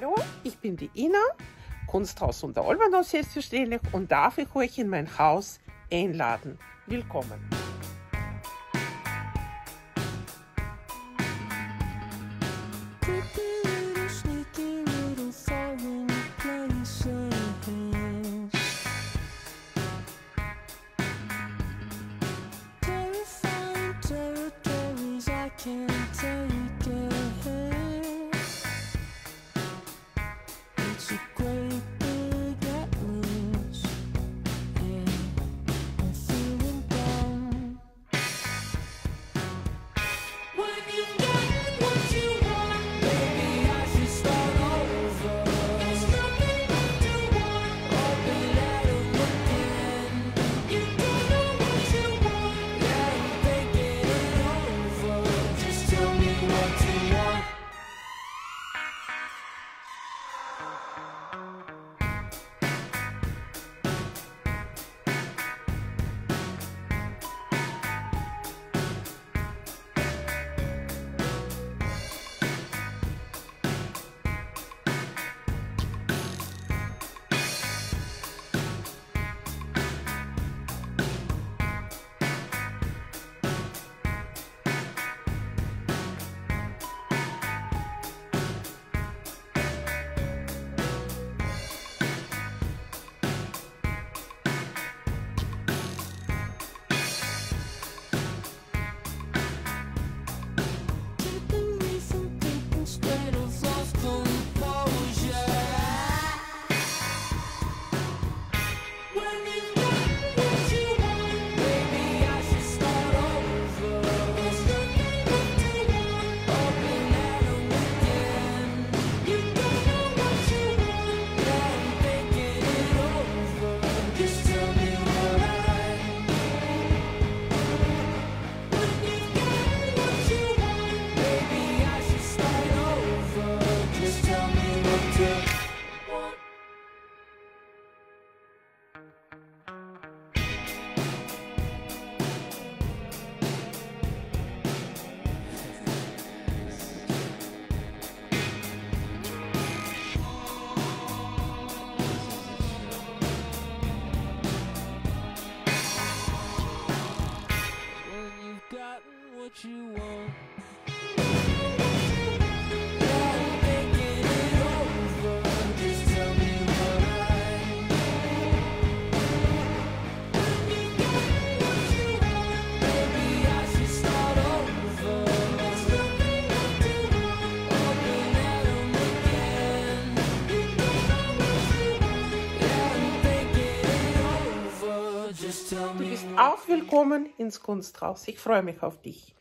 Hallo, ich bin die Ina, Kunsthaus unter Olbernau selbstverständlich und darf ich euch in mein Haus einladen. Willkommen. Thank. Du bist auch willkommen ins Kunsthaus. Ich freue mich auf dich.